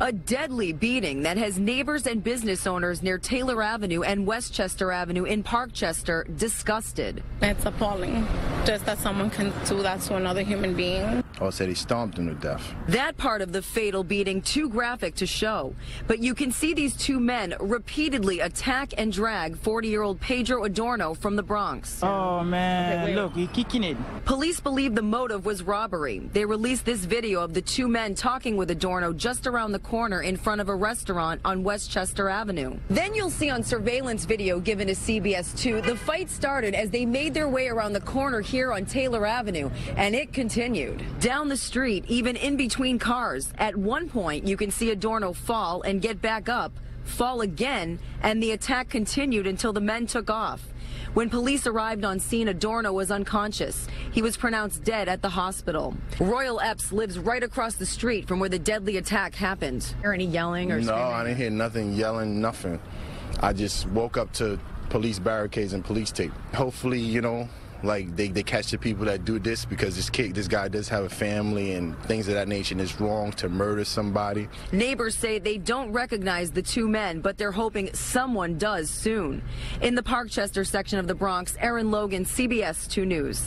A deadly beating that has neighbors and business owners near Taylor Avenue and Westchester Avenue in Parkchester disgusted. It's appalling just that someone can do that to another human being. Oh, said he stomped him to death. That part of the fatal beating too graphic to show. But you can see these two men repeatedly attack and drag 40-year-old Pedro Adorno from the Bronx. Oh, man. Look, he's kicking it. Police believe the motive was robbery. They released this video of the two men talking with Adorno just around the corner in front of a restaurant on Westchester Avenue. Then you'll see on surveillance video given to CBS 2, the fight started as they made their way around the corner here on Taylor Avenue, and it continued. Down the street, even in between cars, at one point you can see Adorno fall and get back up, fall again, and the attack continued until the men took off. When police arrived on scene, Adorno was unconscious. He was pronounced dead at the hospital. Royal Epps lives right across the street from where the deadly attack happened. Or any yelling or No, screaming? I didn't hear nothing yelling, nothing. I just woke up to police barricades and police tape. Hopefully, you know, like they, they catch the people that do this because this kid, this guy does have a family and things of that nature. And it's wrong to murder somebody. Neighbors say they don't recognize the two men, but they're hoping someone does soon. In the Parkchester section of the Bronx, Aaron Logan, CBS 2 News.